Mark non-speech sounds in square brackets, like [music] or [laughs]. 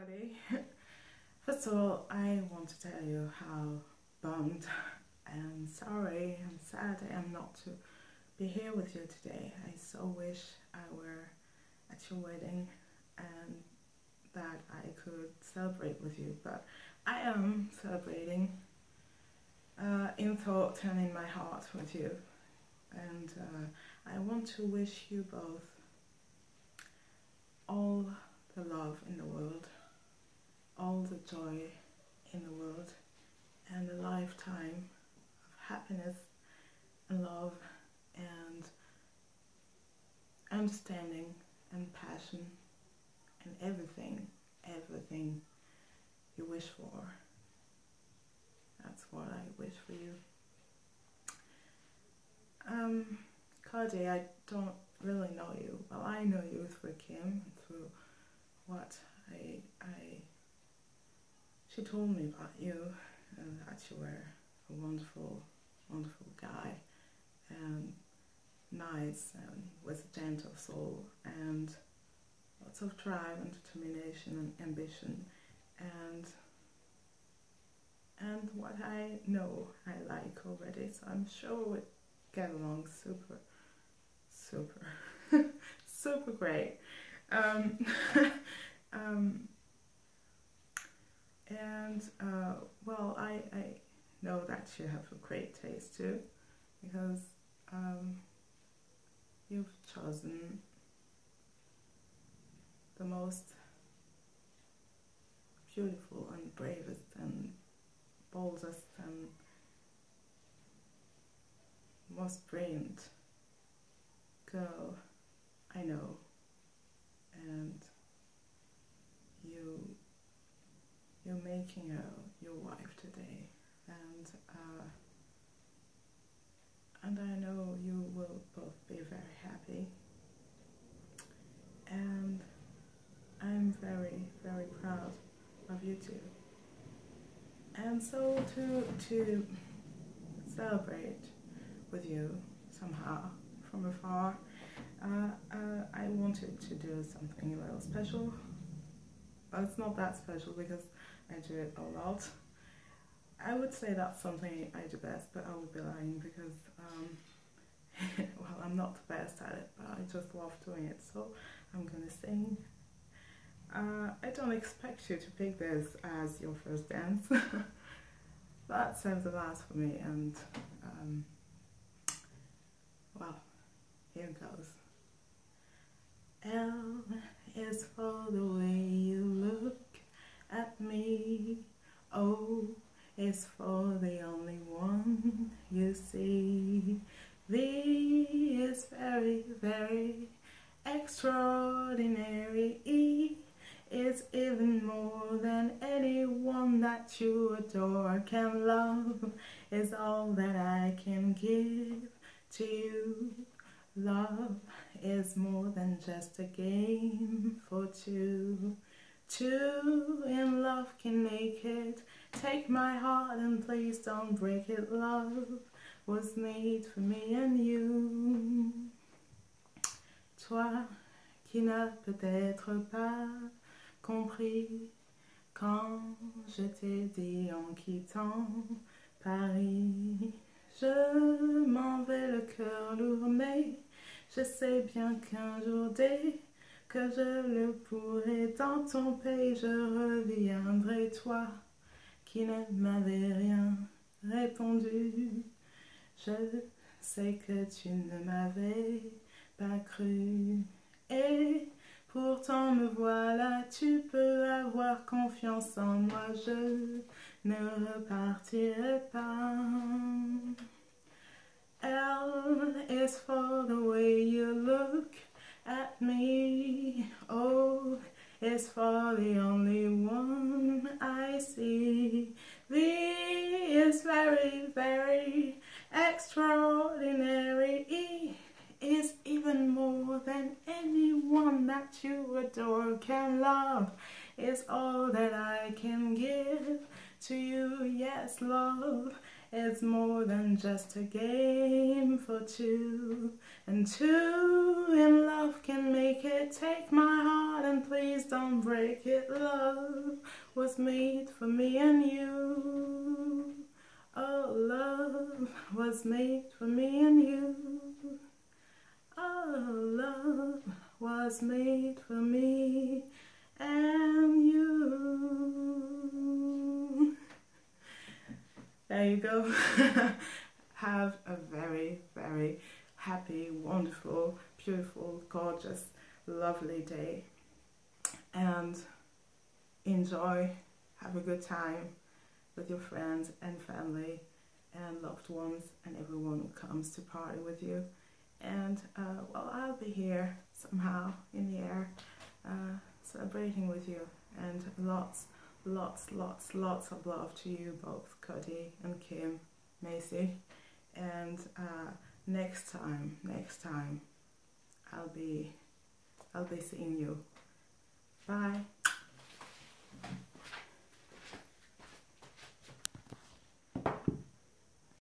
[laughs] First of all, I want to tell you how bummed and sorry and sad I am not to be here with you today. I so wish I were at your wedding and that I could celebrate with you, but I am celebrating uh, in thought and in my heart with you. And uh, I want to wish you both all the love in the world, all the joy in the world, and a lifetime of happiness and love and understanding and passion and everything, everything you wish for. That's what I wish for you. Um, Cody, I don't really know you. Well, I know you through Kim, through what I, I, she told me about you, and that you were a wonderful, wonderful guy, and nice, and with a gentle soul, and lots of drive and determination and ambition, and and what I know I like already, so I'm sure we get along super, super, [laughs] super great. Um, [laughs] um, and uh, well, I, I know that you have a great taste too, because um, you've chosen the most beautiful and bravest and boldest and most brilliant girl I know and you her your wife today. And uh, and I know you will both be very happy. And I'm very very proud of you two and so to to celebrate with you somehow from afar uh, uh, I wanted to do something a little special. It's not that special because I do it a lot. I would say that's something I do best, but I would be lying because, um, [laughs] well, I'm not the best at it, but I just love doing it. So I'm gonna sing. Uh, I don't expect you to pick this as your first dance. [laughs] that serves a lot for me, and um, well, here goes. L is for the way you look at me. O is for the only one you see. V is very, very extraordinary. E is even more than anyone that you adore can love, is all that I can give to you. Love is more than just a game for two. Two in love can make it. Take my heart and please don't break it. Love was made for me and you. Toi qui n'as peut-être pas compris quand je t'ai dit en quittant Paris. Je m'en vais le cœur lourd, mais je sais bien qu'un jour dès que je le pourrai dans ton pays, je reviendrai. Toi qui ne m'avais rien répondu, je sais que tu ne m'avais pas cru. Et pourtant me voilà, tu peux avoir confiance en moi, je ne repartirai pas. L is for very, very extraordinary. E is even more than anyone that you adore can love. Is all that I can give to you. Yes, love It's more than just a game for two. And two in love can make it. Take my heart and please don't break it. Love was made for me and you. Oh, love was made for me and you. Oh, love was made for me and you. There you go. [laughs] Have a very, very happy, wonderful, beautiful, gorgeous, lovely day. And enjoy, have a good time with your friends and family and loved ones and everyone who comes to party with you. And uh, well, I'll be here somehow in the air uh, celebrating with you. And lots, lots, lots, lots of love to you both, Cody and Kim, Macy. And uh, next time, next time, I'll be, I'll be seeing you. Bye.